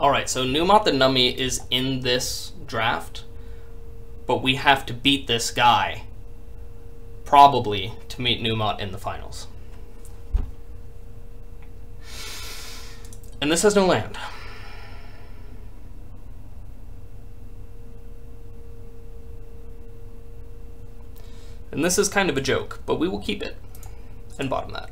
Alright, so Numot the Nummy is in this draft, but we have to beat this guy, probably, to meet Numot in the finals. And this has no land. And this is kind of a joke, but we will keep it and bottom that.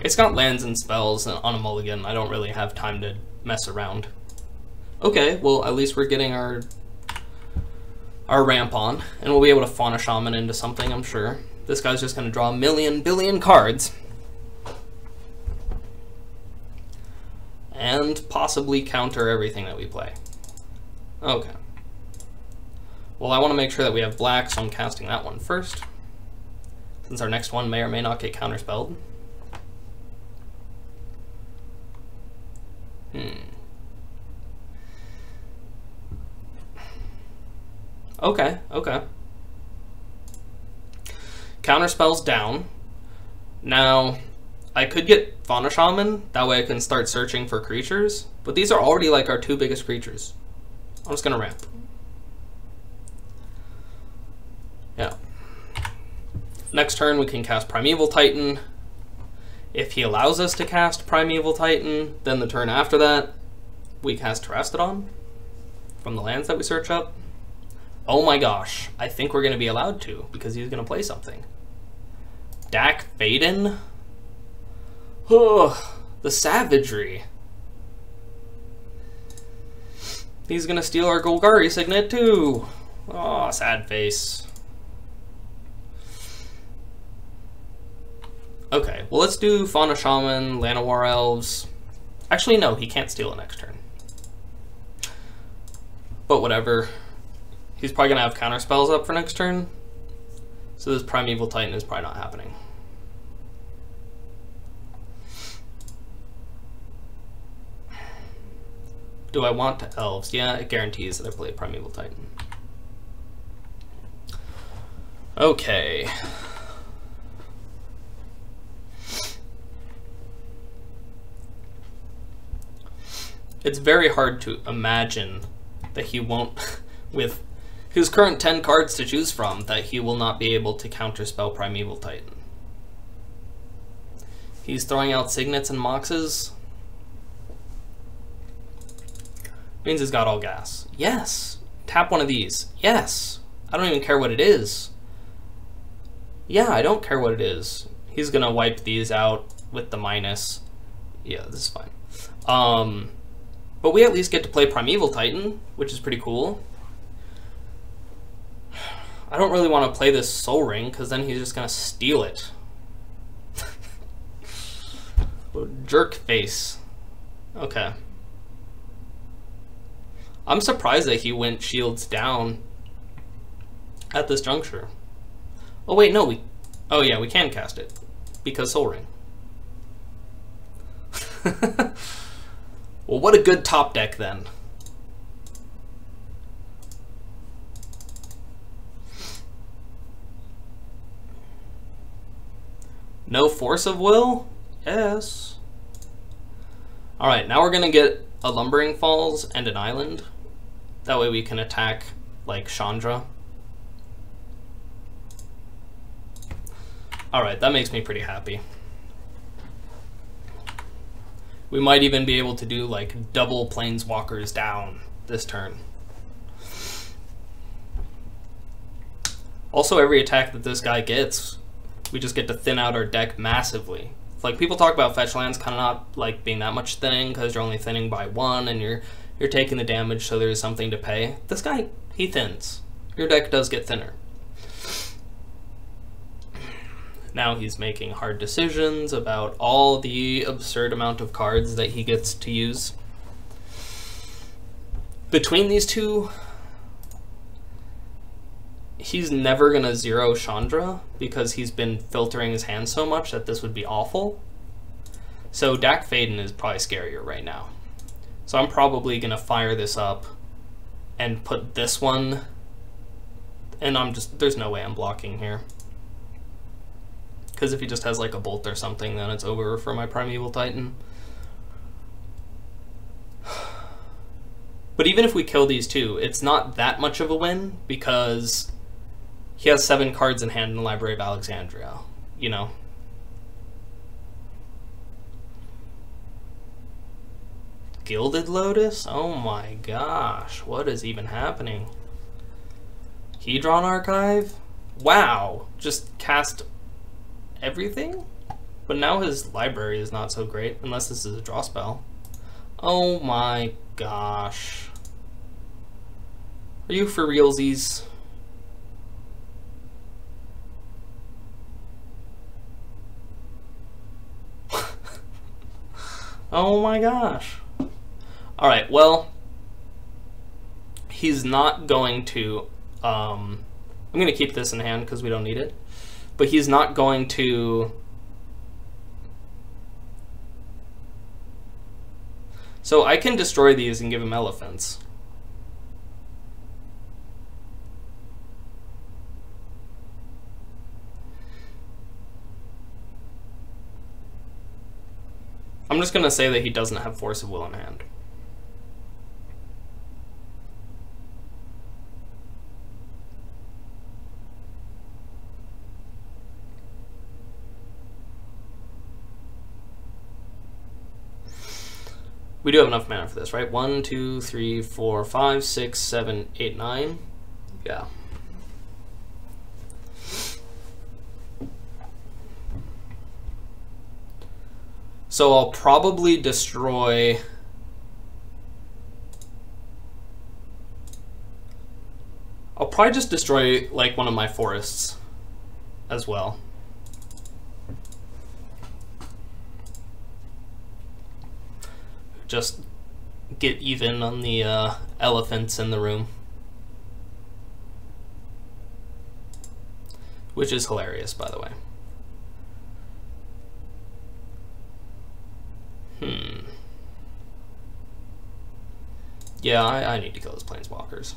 It's got lands and spells on a mulligan. I don't really have time to mess around. Okay, well, at least we're getting our our ramp on, and we'll be able to Fauna Shaman into something, I'm sure. This guy's just going to draw a million billion cards. And possibly counter everything that we play. Okay. Well, I want to make sure that we have black, so I'm casting that one first. Since our next one may or may not get counterspelled. Hmm. Okay, okay. Counterspells down. Now, I could get Fauna Shaman, that way I can start searching for creatures, but these are already like our two biggest creatures. I'm just gonna ramp. Yeah. Next turn we can cast Primeval Titan. If he allows us to cast Primeval Titan, then the turn after that, we cast Terastodon from the lands that we search up. Oh my gosh, I think we're going to be allowed to, because he's going to play something. Dack Fayden? Oh, the savagery. He's going to steal our Golgari signet too. Oh, sad face. Okay, well let's do Fauna Shaman, Llanowar Elves. Actually, no, he can't steal it next turn. But whatever. He's probably going to have counter spells up for next turn. So this Primeval Titan is probably not happening. Do I want elves? Yeah, it guarantees that I play Primeval Titan. Okay. It's very hard to imagine that he won't, with his current 10 cards to choose from, that he will not be able to counterspell Primeval Titan. He's throwing out Signets and Moxes. Means he's got all gas. Yes! Tap one of these. Yes! I don't even care what it is. Yeah, I don't care what it is. He's gonna wipe these out with the minus. Yeah, this is fine. Um, but we at least get to play Primeval Titan, which is pretty cool. I don't really want to play this Soul Ring, because then he's just going to steal it. Jerk face. Okay. I'm surprised that he went shields down at this juncture. Oh wait, no, we... Oh yeah, we can cast it. Because Soul Ring. Well, what a good top deck then. No force of will? Yes. Alright, now we're to get a Lumbering Falls and an island. That way we can attack, like, Chandra. Alright, that makes me pretty happy. We might even be able to do like double planeswalkers down this turn. Also, every attack that this guy gets, we just get to thin out our deck massively. Like people talk about fetch lands kind of not like being that much thinning because you're only thinning by one and you're you're taking the damage, so there's something to pay. This guy, he thins. Your deck does get thinner. Now he's making hard decisions about all the absurd amount of cards that he gets to use. Between these two, he's never going to zero Chandra because he's been filtering his hand so much that this would be awful. So Dack Fayden is probably scarier right now. So I'm probably going to fire this up and put this one, and I'm just, there's no way I'm blocking here. Because if he just has like a bolt or something, then it's over for my Primeval Titan. But even if we kill these two, it's not that much of a win because he has seven cards in hand in the Library of Alexandria. You know? Gilded Lotus? Oh my gosh, what is even happening? Hedron Archive? Wow, just cast everything? But now his library is not so great, unless this is a draw spell. Oh my gosh. Are you for realsies? oh my gosh. Alright, well, he's not going to, um, I'm going to keep this in hand because we don't need it, but he's not going to So I can destroy these and give him elephants. I'm just going to say that he doesn't have Force of Will in hand. We do have enough mana for this, right? One, two, three, four, five, six, seven, eight, nine. Yeah. So I'll probably destroy... I'll probably just destroy, like, one of my forests as well. Just get even on the uh, elephants in the room. Which is hilarious, by the way. Hmm. Yeah, I, I need to kill those planeswalkers.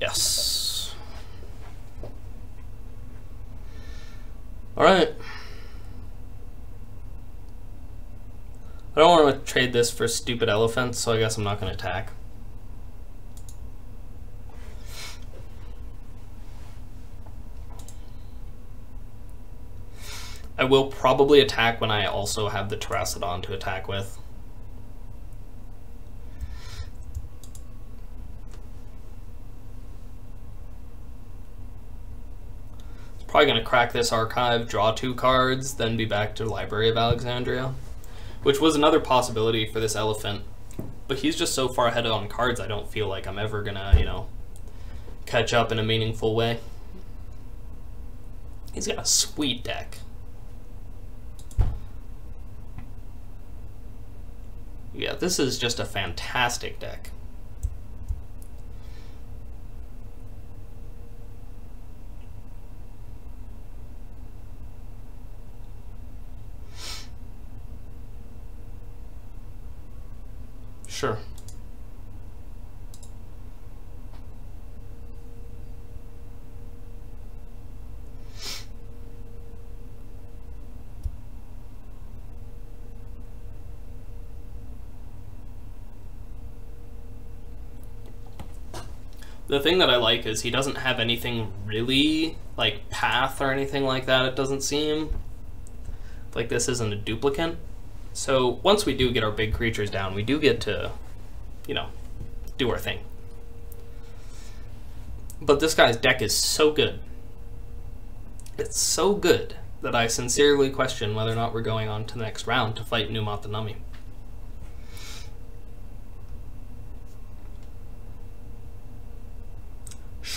Yes. Alright. I don't want to trade this for stupid elephants, so I guess I'm not going to attack. I will probably attack when I also have the Terastodon to attack with. Probably going to crack this archive, draw two cards, then be back to Library of Alexandria which was another possibility for this elephant. But he's just so far ahead on cards, I don't feel like I'm ever gonna, you know, catch up in a meaningful way. He's got a sweet deck. Yeah, this is just a fantastic deck. Sure. The thing that I like is he doesn't have anything really like path or anything like that. It doesn't seem like this isn't a duplicate. So once we do get our big creatures down, we do get to, you know, do our thing. But this guy's deck is so good. It's so good that I sincerely question whether or not we're going on to the next round to fight Numot the Nummy.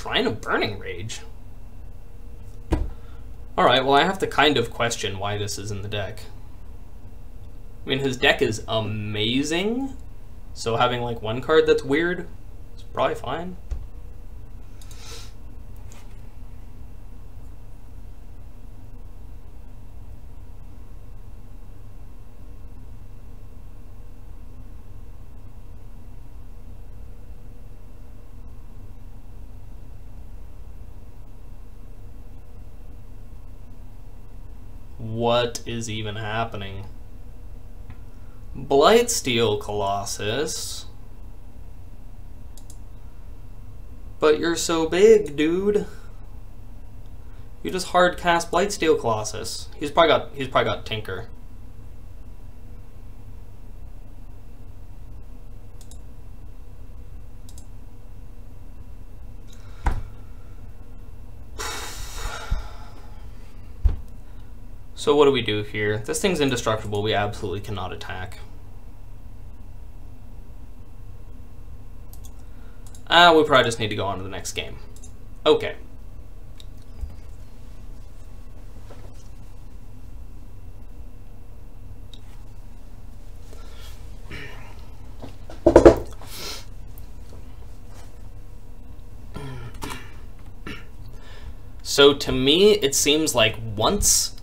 Shrine of Burning Rage? Alright, well I have to kind of question why this is in the deck. I mean, his deck is amazing, so having like one card that's weird is probably fine. What is even happening? Blightsteel Colossus. But you're so big, dude. You just hard cast Blightsteel Colossus. He's probably got he's probably got Tinker. So what do we do here? This thing's indestructible. We absolutely cannot attack. Ah, we probably just need to go on to the next game. Okay. So to me, it seems like once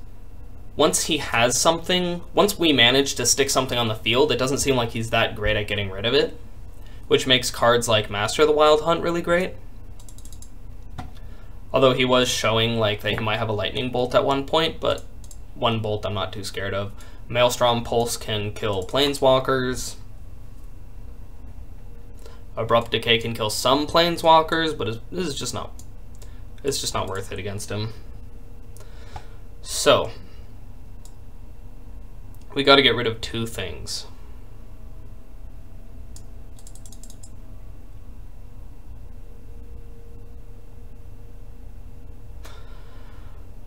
once he has something, once we manage to stick something on the field, it doesn't seem like he's that great at getting rid of it, which makes cards like Master of the Wild Hunt really great. Although he was showing like that he might have a lightning bolt at one point, but one bolt I'm not too scared of. Maelstrom Pulse can kill planeswalkers. Abrupt Decay can kill some planeswalkers, but this is just not it's just not worth it against him. So, we got to get rid of two things.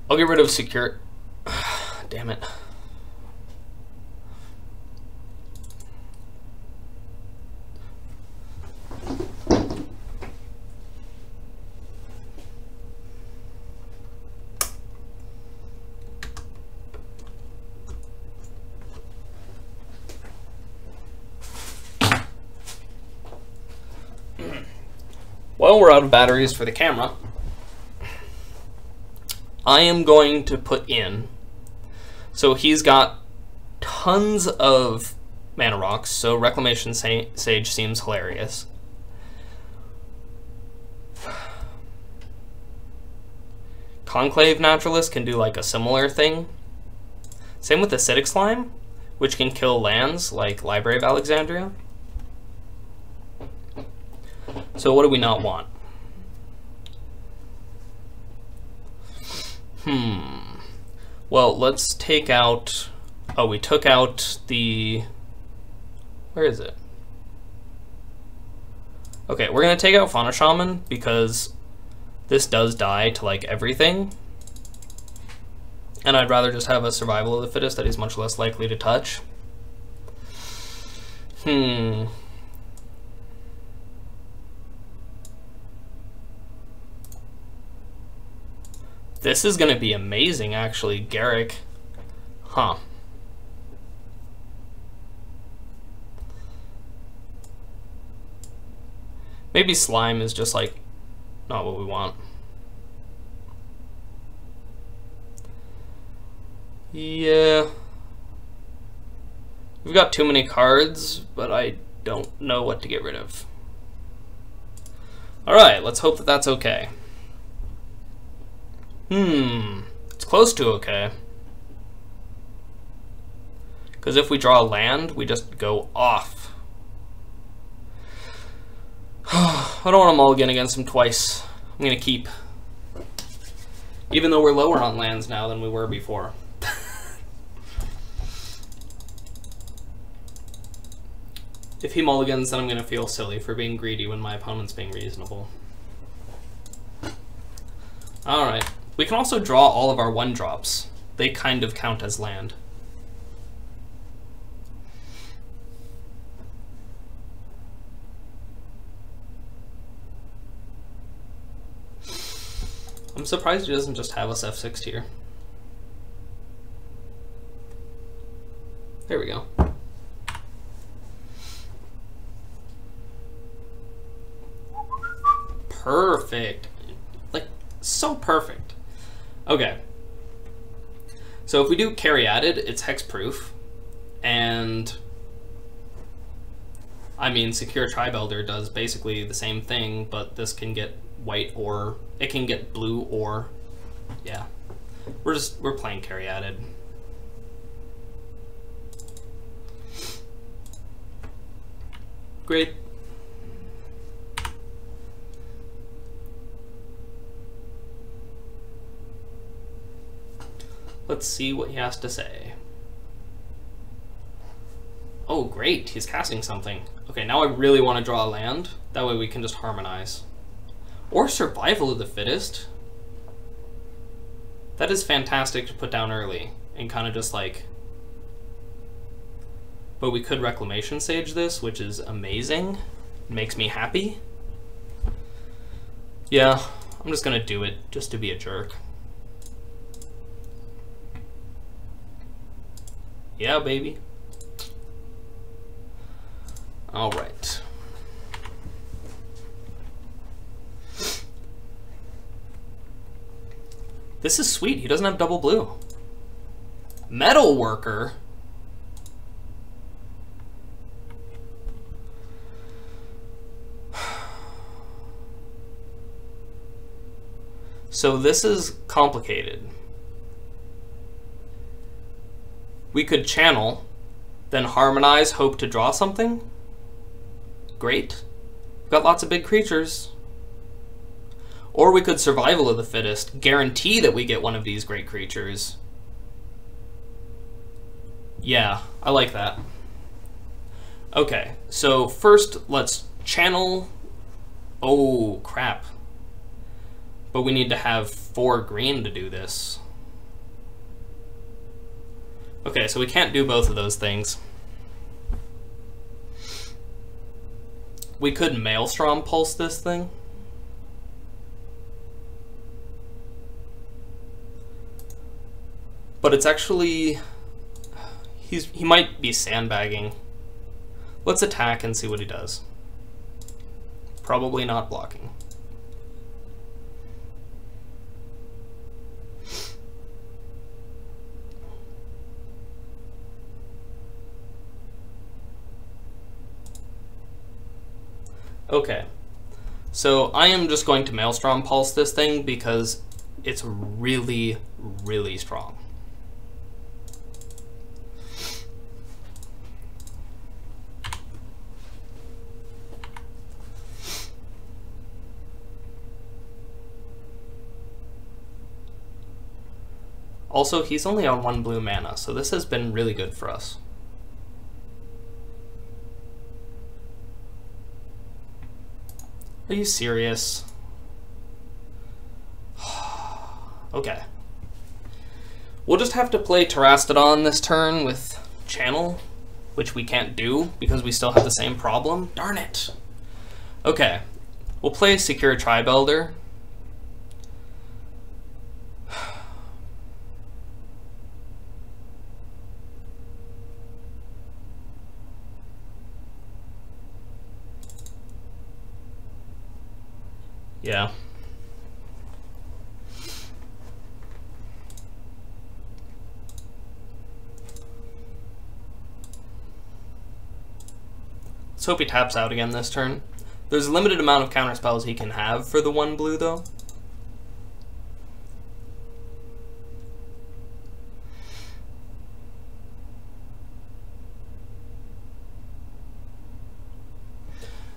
I'll get rid of Sakura. Damn it. Well, we're out of batteries for the camera. I am going to put in. So he's got tons of mana rocks, so Reclamation Sage seems hilarious. Conclave Naturalist can do like a similar thing. Same with Acidic Slime, which can kill lands like Library of Alexandria. So what do we not want? Hmm. Well, let's take out... Oh, we took out the... Where is it? Okay, we're to take out Fauna Shaman because this does die to, like, everything. And I'd rather just have a Survival of the Fittest that he's much less likely to touch. Hmm. This is going to be amazing, actually, Garruk. Huh. Maybe slime is just like not what we want. Yeah. We've got too many cards, but I don't know what to get rid of. Alright, let's hope that that's okay. Hmm, it's close to okay. Because if we draw a land, we just go off. I don't want to mulligan against him twice. I'm going to keep. Even though we're lower on lands now than we were before. if he mulligans, then I'm going to feel silly for being greedy when my opponent's being reasonable. Alright. We can also draw all of our one drops. They kind of count as land. I'm surprised he doesn't just have us F6 here. There we go. Perfect. Like, so perfect. Okay. So if we do Caryatid, it's hexproof, and I mean Sakura-Tribe Elder does basically the same thing, but this can get white or it can get blue or yeah. We're just we're playing Caryatid. Great. Let's see what he has to say. Oh, great. He's casting something. Okay, now I really want to draw a land. That way we can just harmonize. Or survival of the fittest. That is fantastic to put down early and kind of just like... But we could Reclamation Sage this, which is amazing. makes me happy. Yeah, I'm just gonna do it just to be a jerk. Yeah, baby. All right. This is sweet. He doesn't have double blue. Metalworker. So this is complicated. We could channel, then harmonize, hope to draw something. Great. We've got lots of big creatures. Or we could survival of the fittest, guarantee that we get one of these great creatures. Yeah, I like that. Okay, so first let's channel... Oh, crap. But we need to have four green to do this. Okay, so we can't do both of those things. We could Maelstrom pulse this thing. But it's actually... He's, he might be sandbagging. Let's attack and see what he does. Probably not blocking. Okay. So I am just going to Maelstrom Pulse this thing because it's really, really strong. Also, he's only on one blue mana, so this has been really good for us. Are you serious? okay. We'll just have to play Terastodon this turn with Channel, which we can't do because we still have the same problem. Darn it! Okay. We'll play Sakura-Tribe Elder. Yeah. Let's hope he taps out again this turn. There's a limited amount of counter spells he can have for the one blue, though.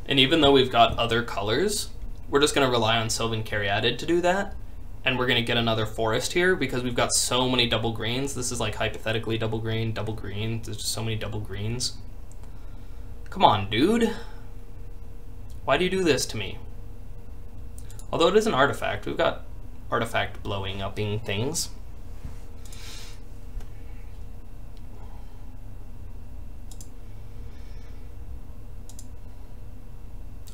And even though we've got other colors, we're just going to rely on Sylvan Caryatid to do that. And we're going to get another forest here because we've got so many double greens. This is like hypothetically double green, double green. There's just so many double greens. Come on, dude. Why do you do this to me? Although it is an artifact, we've got artifact blowing upping things.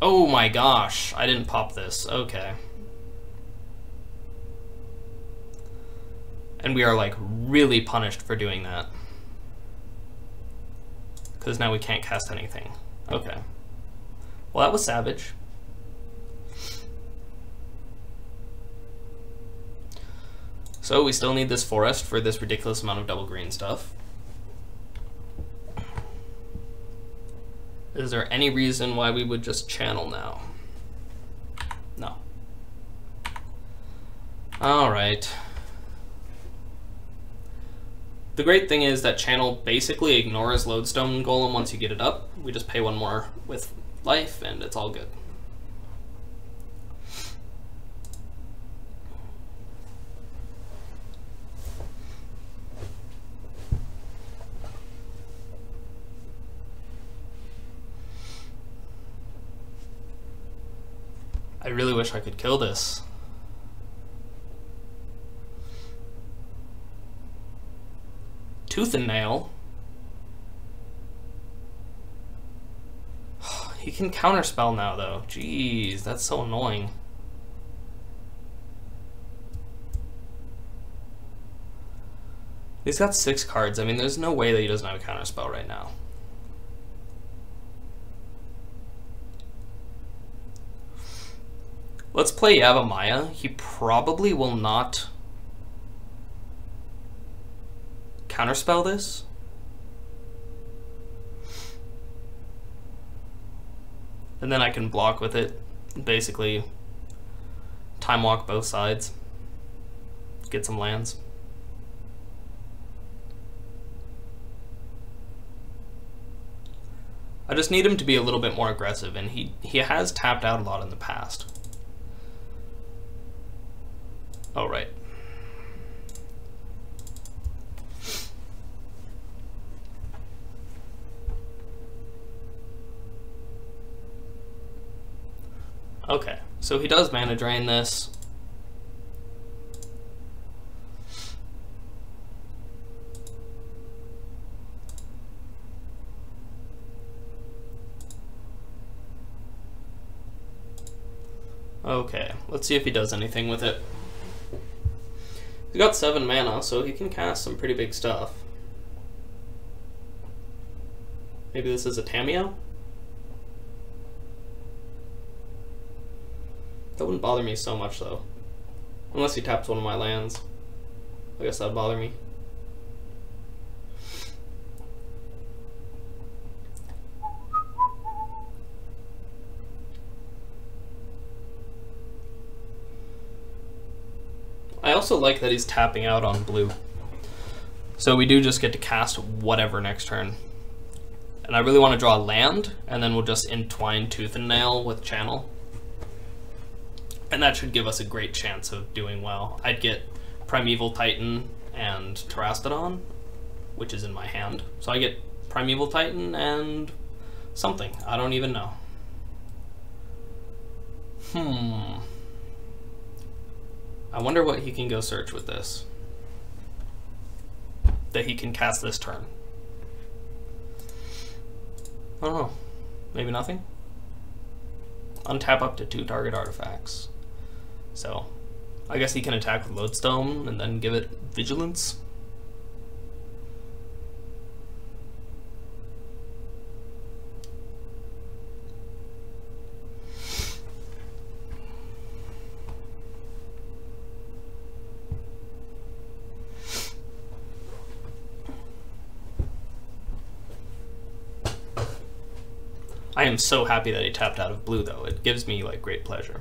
Oh my gosh, I didn't pop this. Okay. And we are like really punished for doing that. Because now we can't cast anything. Okay. Well, that was savage. So we still need this forest for this ridiculous amount of double green stuff. Is there any reason why we would just channel now? No. All right. The great thing is that channel basically ignores Lodestone Golem once you get it up. We just pay one more with life, and it's all good. I really wish I could kill this. Tooth and nail. he can counterspell now, though. Jeez, that's so annoying. He's got six cards. I mean, there's no way that he doesn't have a counterspell right now. Let's play Yavimaya. He probably will not counterspell this. And then I can block with it. Basically, time walk both sides. Get some lands. I just need him to be a little bit more aggressive, and he, he has tapped out a lot in the past. Oh, right. Okay, so he does mana drain this. Okay, let's see if he does anything with it. He's got 7 mana, so he can cast some pretty big stuff. Maybe this is a Tamiyo? That wouldn't bother me so much, though. Unless he taps one of my lands. I guess that'd bother me. I also like that he's tapping out on blue. So we do just get to cast whatever next turn. And I really want to draw a land, and then we'll just entwine Tooth and Nail with Channel. And that should give us a great chance of doing well. I'd get Primeval Titan and Terastodon, which is in my hand. So I get Primeval Titan and something. I don't even know. Hmm. I wonder what he can go search with this. That he can cast this turn. I don't know. Maybe nothing? Untap up to two target artifacts. So, I guess he can attack with Lodestone and then give it Vigilance. I am so happy that he tapped out of blue, though. It gives me, like, great pleasure.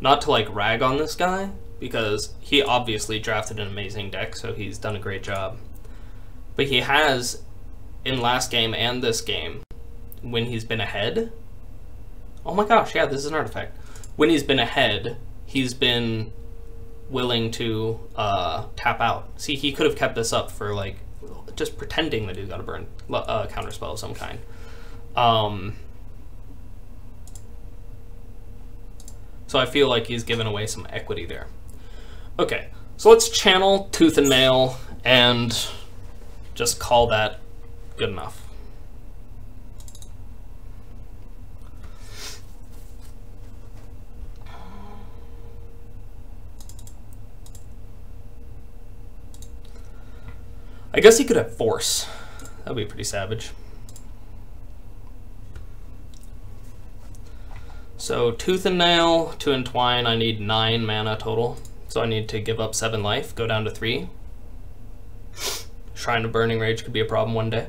Not to, like, rag on this guy, because he obviously drafted an amazing deck, so he's done a great job. But he has, in last game and this game, when he's been ahead... Oh my gosh, yeah, this is an artifact. When he's been ahead, he's been willing to uh, tap out. See, he could have kept this up for, like, just pretending that he's got a burn uh, counter spell of some kind. Um, so I feel like he's given away some equity there. Okay, so let's channel Tooth and Nail and just call that good enough. I guess he could have Force. That'd be pretty savage. So Tooth and Nail to Entwine, I need 9 mana total. So I need to give up 7 life, go down to 3. Shrine of Burning Rage could be a problem one day.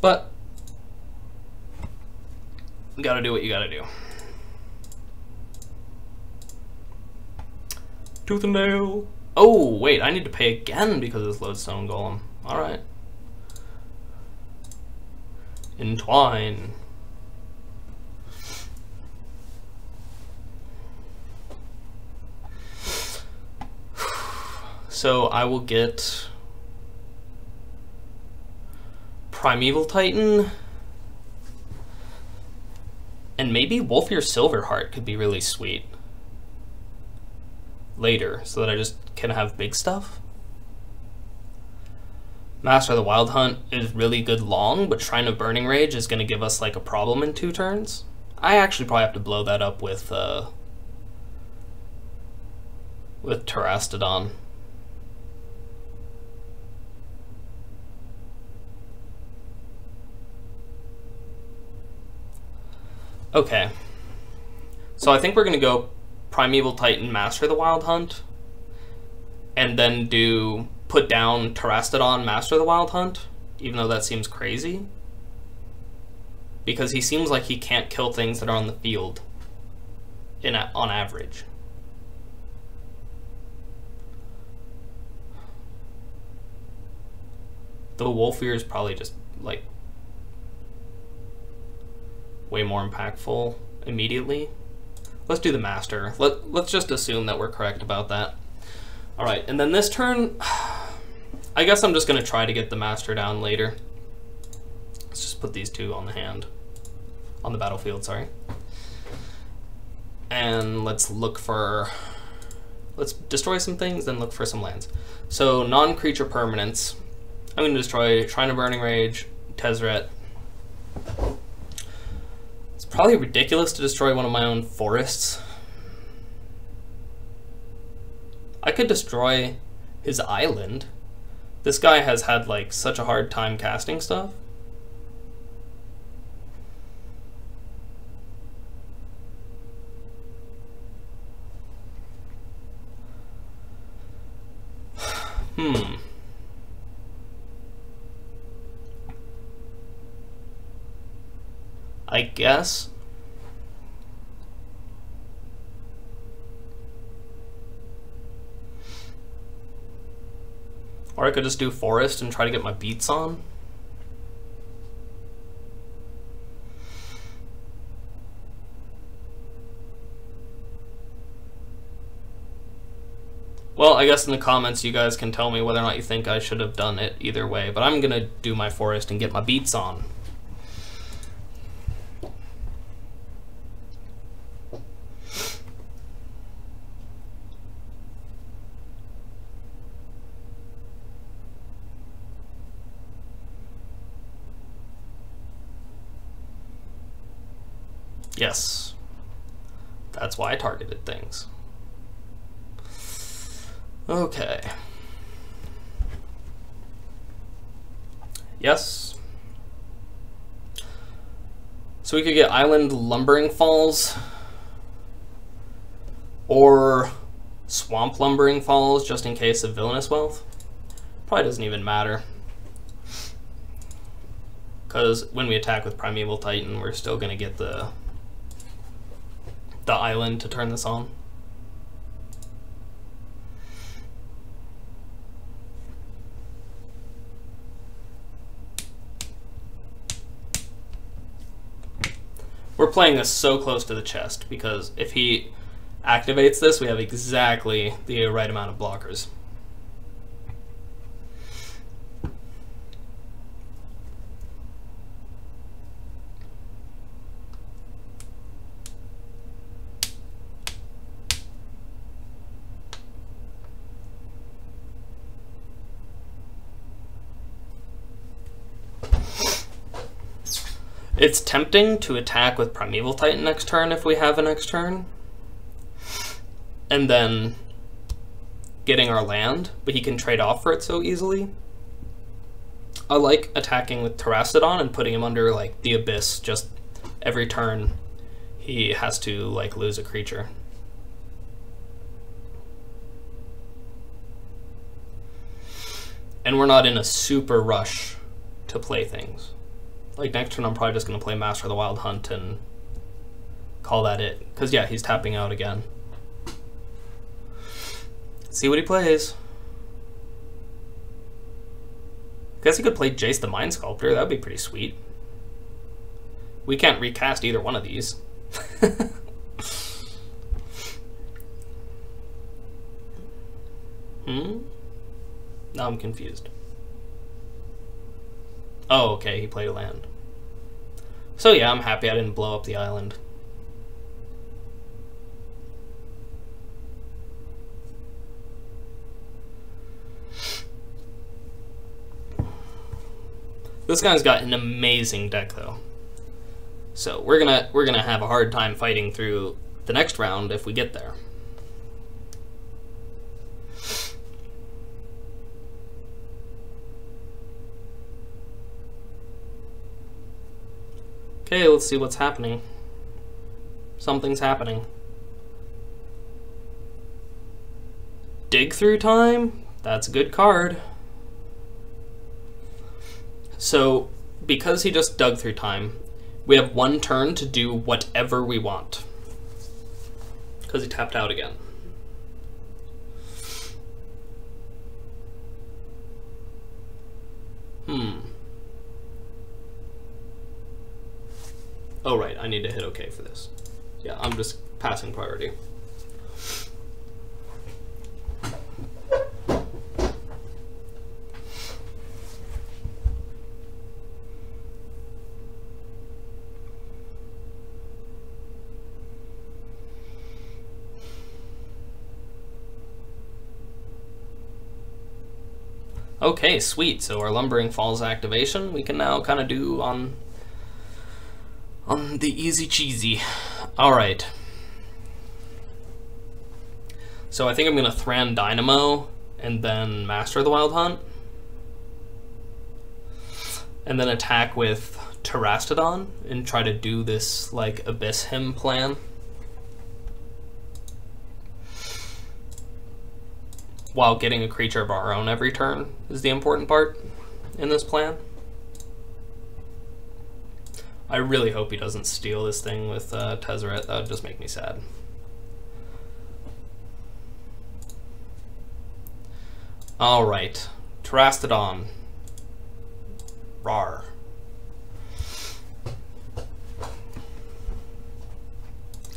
But, you gotta do what you gotta do. Tooth and Nail. Oh, wait, I need to pay again because of this Lodestone Golem. Alright. Entwine. So I will get Primeval Titan. And maybe Wolfir Silverheart could be really sweet. Later, so that I just can have big stuff. Master of the Wild Hunt is really good long, but Shrine of Burning Rage is going to give us like a problem in two turns. I actually probably have to blow that up with uh, with Terastodon. Okay. So I think we're going to go Primeval Titan Master the Wild Hunt. And then do put down Terastodon Master the Wild Hunt. Even though that seems crazy. Because he seems like he can't kill things that are on the field. In a, on average. The Wolfir is probably just like way more impactful immediately. Let's do the master. Let, let's just assume that we're correct about that. All right, and then this turn, I guess I'm just going to try to get the master down later. Let's just put these two on the hand, on the battlefield, sorry. And let's look for, let's destroy some things, then look for some lands. So non-creature permanents. I'm going to destroy Shrine of Burning Rage, Tezzeret, It's probably ridiculous to destroy one of my own forests. I could destroy his island. This guy has had like such a hard time casting stuff. hmm. I guess. Or I could just do forest and try to get my beats on. Well, I guess in the comments you guys can tell me whether or not you think I should have done it either way, but I'm gonna do my forest and get my beats on. Yes. That's why I targeted things. Okay. Yes. So we could get Island Lumbering Falls or Swamp Lumbering Falls just in case of Villainous Wealth. Probably doesn't even matter. Because when we attack with Primeval Titan, we're still going to get the the island to turn this on. We're playing this so close to the chest because if he activates this, we have exactly the right amount of blockers. It's tempting to attack with Primeval Titan next turn if we have a next turn. And then getting our land, but he can trade off for it so easily. I like attacking with Terastodon and putting him under like the abyss just every turn he has to like lose a creature. And we're not in a super rush to play things. Like next turn, I'm probably just going to play Master of the Wild Hunt and call that it. Because, yeah, he's tapping out again. See what he plays. Guess he could play Jace the Mind Sculptor. That would be pretty sweet. We can't recast either one of these. hmm? Now I'm confused. Oh, okay, he played a land. So yeah, I'm happy I didn't blow up the island. This guy's got an amazing deck though. So we're gonna we're gonna have a hard time fighting through the next round if we get there. Okay, let's see what's happening. Something's happening. Dig through time? That's a good card. So, because he just dug through time, we have one turn to do whatever we want. Because he tapped out again. Hmm. Oh, right, I need to hit OK for this. Yeah, I'm just passing priority. Okay, sweet. So our Lumbering Falls activation, we can now kind of do on on the easy cheesy. All right. So I think I'm gonna Thran Dynamo and then Master the Wild Hunt, and then attack with Terastodon and try to do this like Abyss Hymn plan. while getting a creature of our own every turn is the important part in this plan. I really hope he doesn't steal this thing with uh, Tezzeret. That would just make me sad. All right, Terastodon. Rar.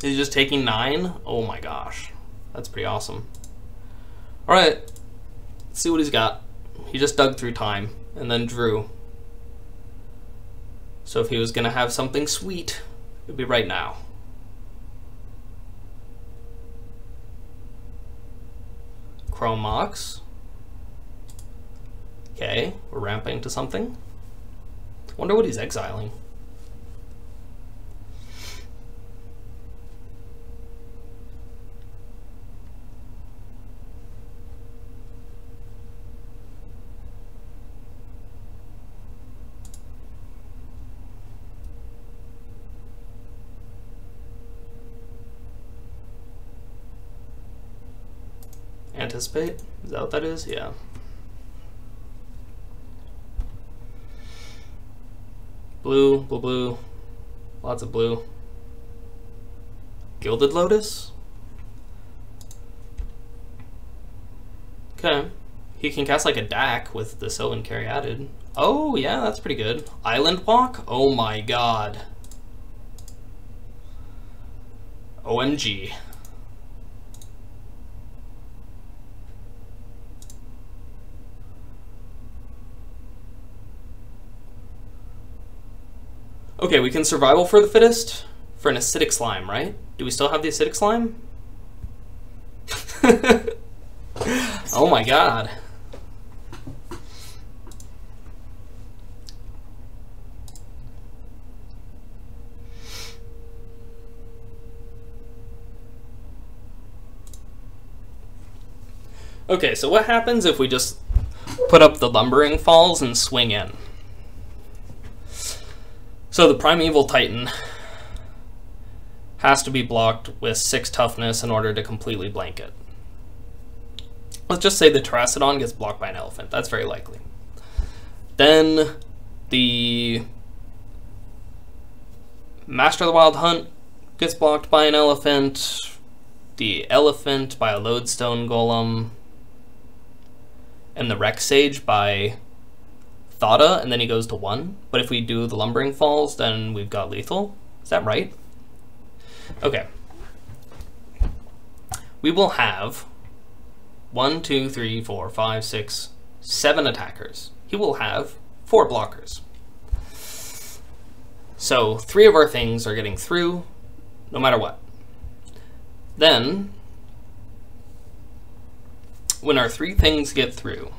He's just taking nine? Oh my gosh. That's pretty awesome. Alright, let's see what he's got. He just dug through time and then drew. So if he was to have something sweet, it would be right now. Chrome Mox. Okay, we're ramping to something. Wonder what he's exiling. Anticipate? Is that what that is? Yeah. Blue, blue, blue. Lots of blue. Gilded Lotus? Okay. He can cast like a DAC with the Sylvan Caryatid. Oh, yeah, that's pretty good. Island Walk? Oh my god. OMG. Okay, we can survival for the fittest for an acidic slime, right? Do we still have the acidic slime? oh my god. Okay, so what happens if we just put up the lumbering falls and swing in? So the Primeval Titan has to be blocked with 6 toughness in order to completely blank it. Let's just say the Terastodon gets blocked by an elephant. That's very likely. Then the Master of the Wild Hunt gets blocked by an elephant. The elephant by a lodestone golem. And the Rec Sage by Thada, and then he goes to one. But if we do the Lumbering Falls, then we've got lethal. Is that right? Okay. We will have one, two, three, four, five, six, seven attackers. He will have four blockers. So three of our things are getting through, no matter what. Then, when our three things get through,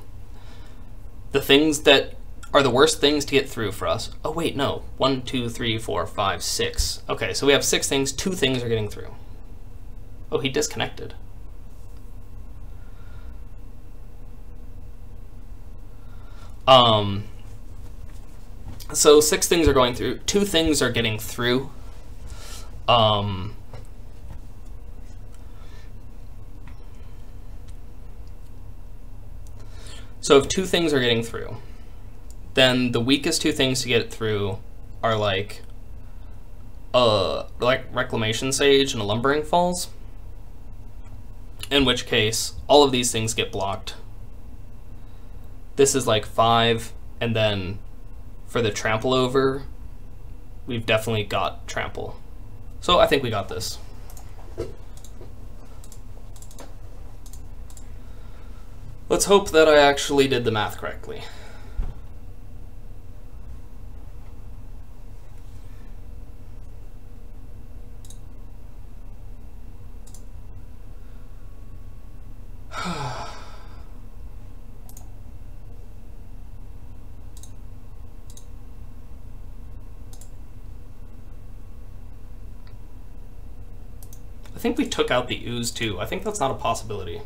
the things that are the worst things to get through for us. Oh, wait, no. One, two, three, four, five, six. Okay, so we have six things. Two things are getting through. Oh, he disconnected. Um, so six things are going through. Two things are getting through. Um, so if two things are getting through, then the weakest two things to get through are like uh like reclamation sage and a lumbering falls. In which case, all of these things get blocked. This is like five, and then for the trample over, we've definitely got trample. So I think we got this. Let's hope that I actually did the math correctly. I think we took out the ooze too. I think that's not a possibility.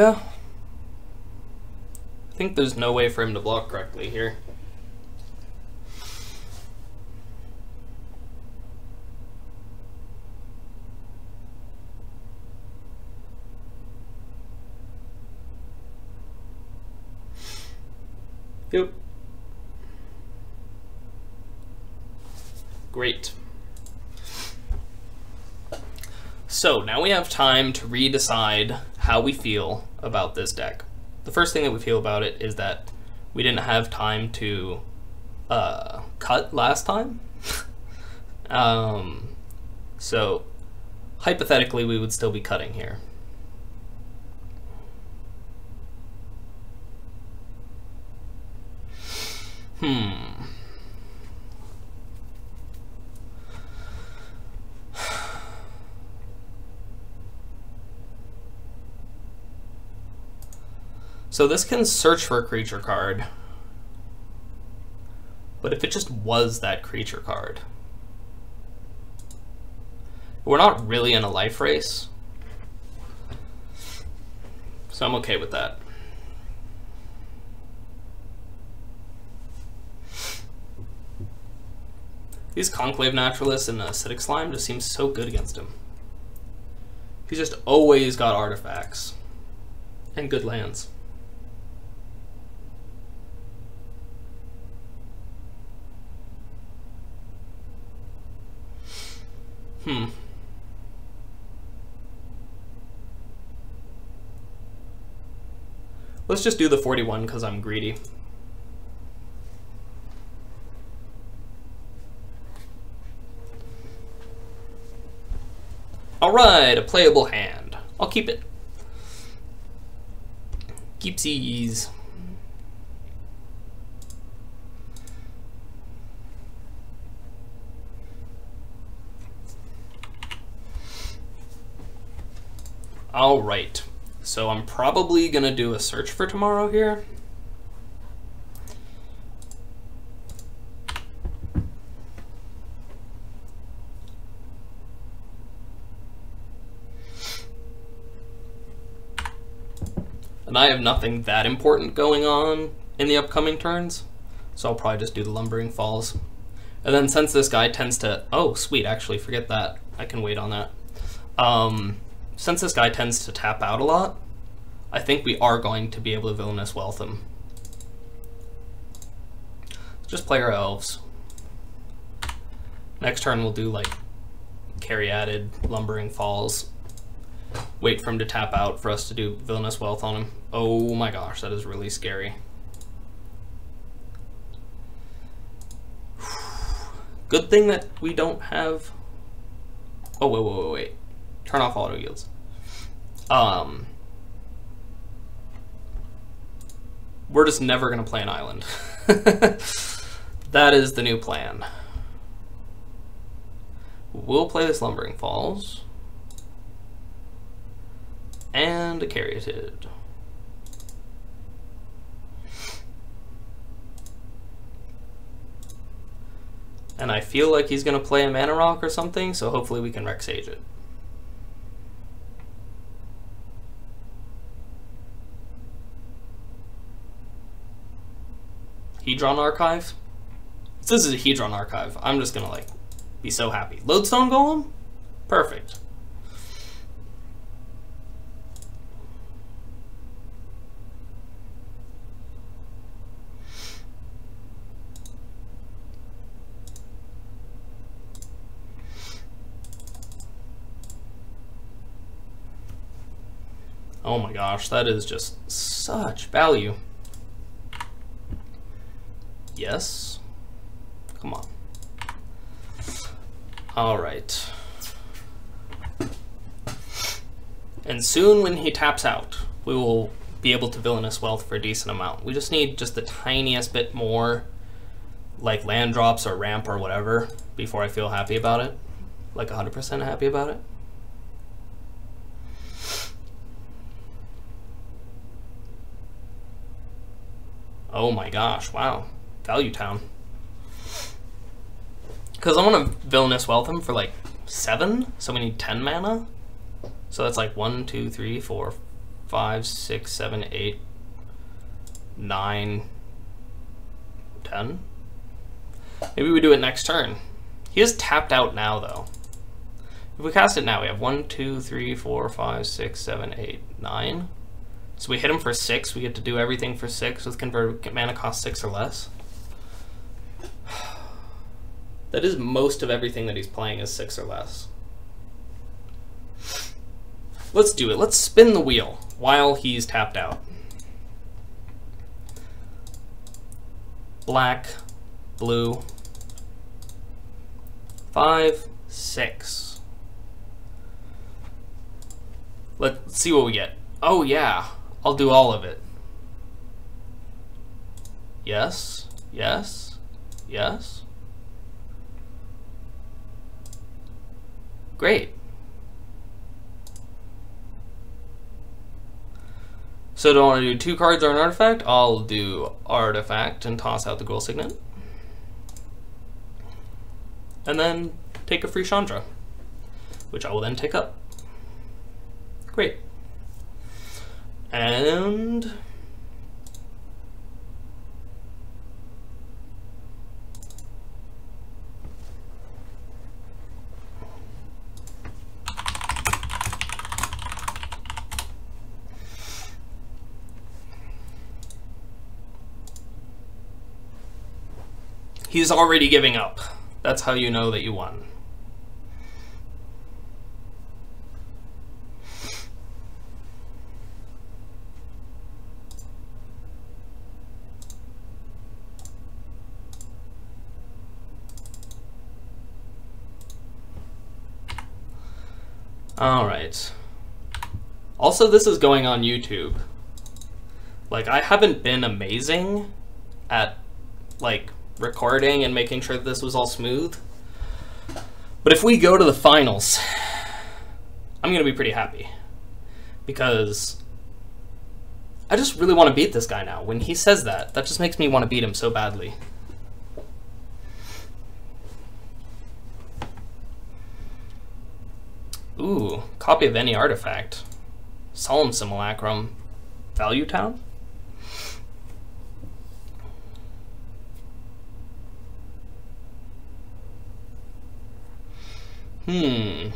Yeah. I think there's no way for him to block correctly here. Yep. Great. So now we have time to redecide how we feel about this deck. The first thing that we feel about it is that we didn't have time to uh, cut last time. um, so hypothetically, we would still be cutting here. Hmm. So this can search for a creature card. But if it just was that creature card, we're not really in a life race. So I'm okay with that. These Conclave Naturalists and uh, Acidic Slime just seem so good against him. He's just always got artifacts. And good lands. Hmm. Let's just do the 41 because I'm greedy. Alright, a playable hand. I'll keep it. Keepsies. All right. So I'm probably going to do a search for tomorrow here. And I have nothing that important going on in the upcoming turns, so I'll probably just do the Lumbering Falls. And then since this guy tends to... Oh, sweet, actually, forget that. I can wait on that. Um, since this guy tends to tap out a lot, I think we are going to be able to Villainous Wealth him. Just play our elves. Next turn we'll do like Caryatid, Lumbering Falls. Wait for him to tap out for us to do Villainous Wealth on him. Oh my gosh, that is really scary. Good thing that we don't have... Oh, wait, wait, wait, wait. Turn off auto yields. Um, we're just never going to play an island. that is the new plan. We'll play this Lumbering Falls. And a Caryatid. And I feel like he's going to play a Mana Rock or something, so hopefully we can Rec Sage it. Hedron Archive? This is a Hedron Archive. I'm just gonna like be so happy. Lodestone Golem? Perfect. Oh my gosh, that is just such value. Yes. Come on. All right. And soon when he taps out, we will be able to villainous wealth for a decent amount. We just need just the tiniest bit more like land drops or ramp or whatever before I feel happy about it. Like 100% happy about it. Oh my gosh, wow. Value Town. Because I want to Villainous Wealth him for like 7, so we need 10 mana. So that's like 1, 2, 3, 4, 5, 6, 7, 8, 9, 10. Maybe we do it next turn. He is tapped out now, though. If we cast it now, we have 1, 2, 3, 4, 5, 6, 7, 8, 9. So we hit him for 6. We get to do everything for 6 with convert mana cost 6 or less. That is most of everything that he's playing is six or less. Let's do it. Let's spin the wheel while he's tapped out. Black, blue, five, six. Let's see what we get. Oh yeah, I'll do all of it. Yes, yes, yes. Great. So do I want to do two cards or an artifact? I'll do artifact and toss out the Gruul Signet. And then take a free Chandra, which I will then take up. Great. And He's already giving up. That's how you know that you won. All right. Also, this is going on YouTube. Like, I haven't been amazing at, like, recording and making sure that this was all smooth. But if we go to the finals, I'm going to be pretty happy. Because I just really want to beat this guy now. When he says that, that just makes me want to beat him so badly. Ooh, copy of any artifact. Solemn Simulacrum. Value Town? Hmm.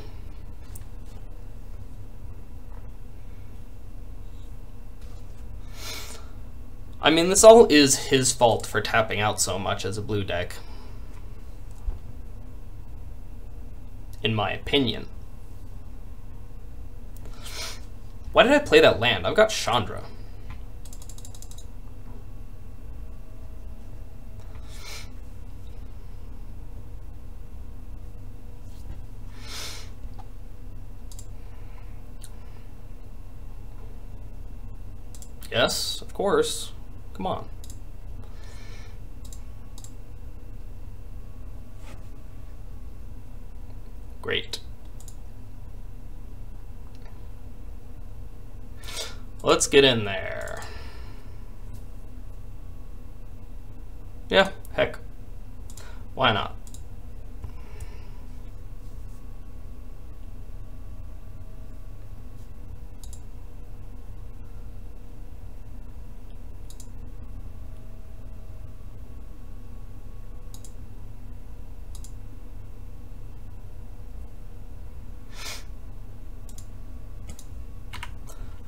I mean, this all is his fault for tapping out so much as a blue deck. In my opinion. Why did I play that land? I've got Chandra. Yes, of course. Come on. Great. Let's get in there. Yeah, heck. Why not?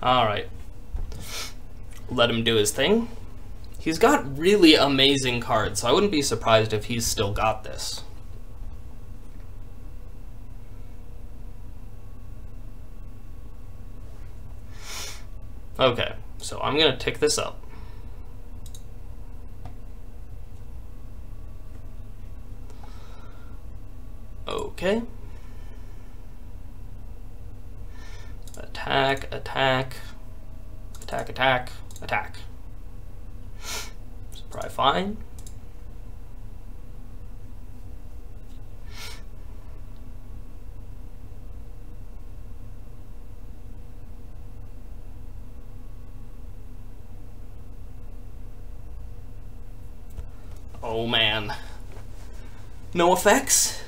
Alright. Let him do his thing. He's got really amazing cards, so I wouldn't be surprised if he's still got this. Okay, so I'm going to tick this up. Okay. Attack, attack, attack, attack, attack. It's probably fine. Oh man. No effects?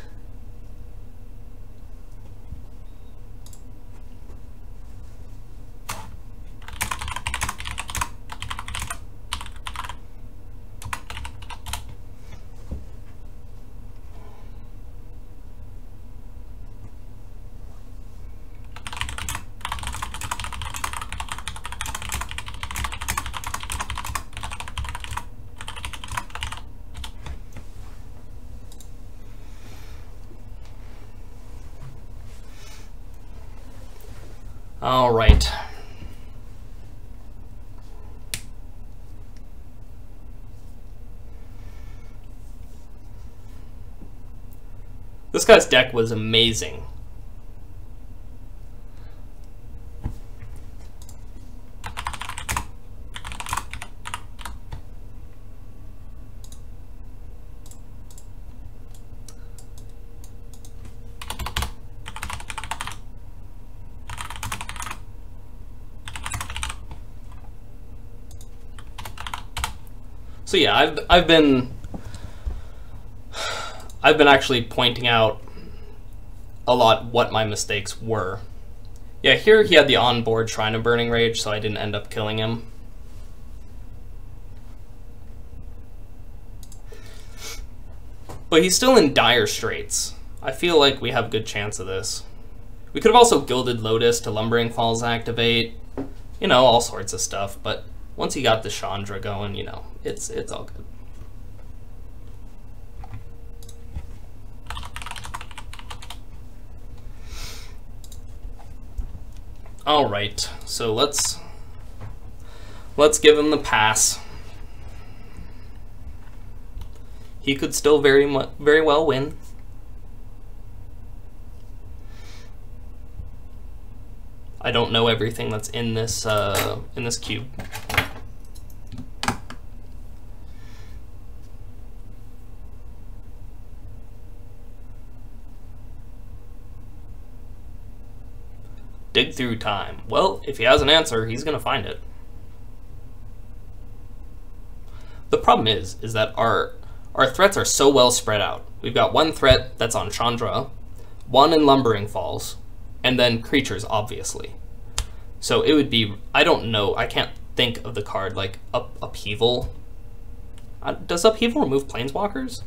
All right. Guy's deck was amazing. So yeah, I've I've been I've been actually pointing out a lot what my mistakes were. Yeah, here he had the onboard Shrine of Burning Rage, so I didn't end up killing him. But he's still in dire straits. I feel like we have a good chance of this. We could have also Gilded Lotus to Lumbering Falls activate. You know, all sorts of stuff, but once you got the Chandra going, you know, it's it's all good. All right, so let's let's give him the pass. He could still very much very well win. I don't know everything that's in this uh, in this cube. Dig through time. Well, if he has an answer, he's going to find it. The problem is, is that our our threats are so well spread out. We've got one threat that's on Chandra, one in Lumbering Falls, and then creatures, obviously. So it would be, I don't know, I can't think of the card like up, upheaval. Uh, does upheaval remove planeswalkers?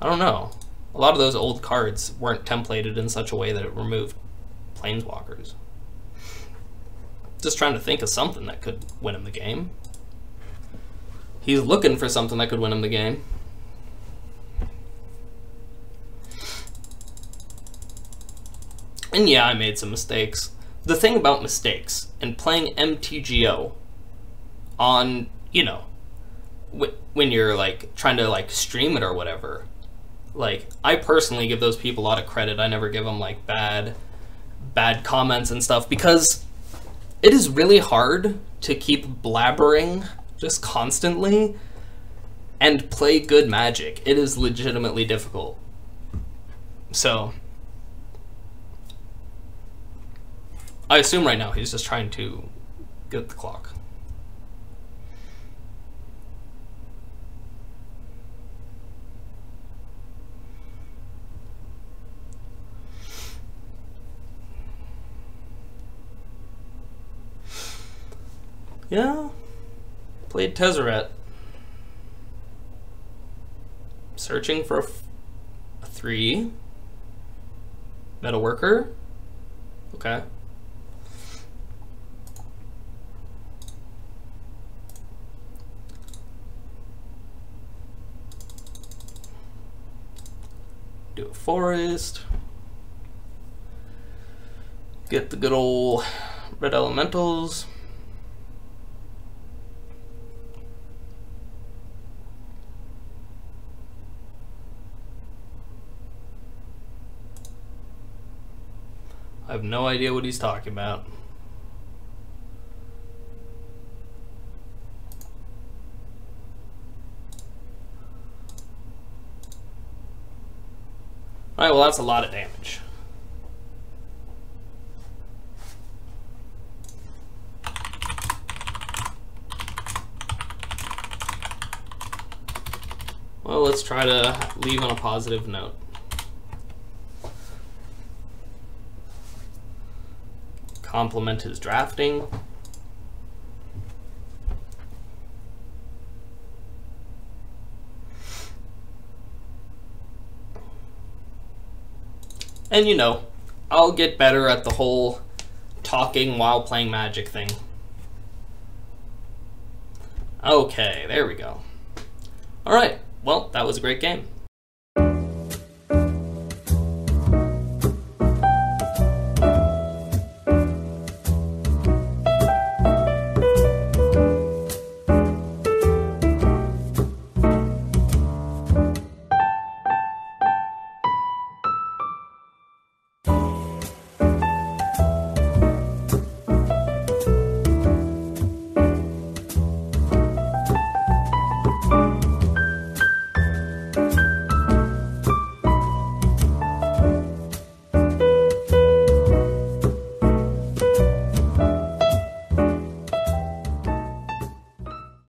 I don't know. A lot of those old cards weren't templated in such a way that it removed planeswalkers. Just trying to think of something that could win him the game. He's looking for something that could win him the game. And yeah, I made some mistakes. The thing about mistakes and playing MTGO on, you know, when you're like trying to like stream it or whatever, like I personally give those people a lot of credit. I never give them like bad bad comments and stuff because it is really hard to keep blabbering just constantly and play good magic. It is legitimately difficult. So I assume right now he's just trying to get the clock. Yeah, played Tezzeret. Searching for a, three. Metalworker. Okay. do a forest. Get the good old red elementals. I have no idea what he's talking about. Alright, well that's a lot of damage. Well, let's try to leave on a positive note. Compliment his drafting. And you know, I'll get better at the whole talking while playing Magic thing. Okay, there we go. Alright, well, that was a great game.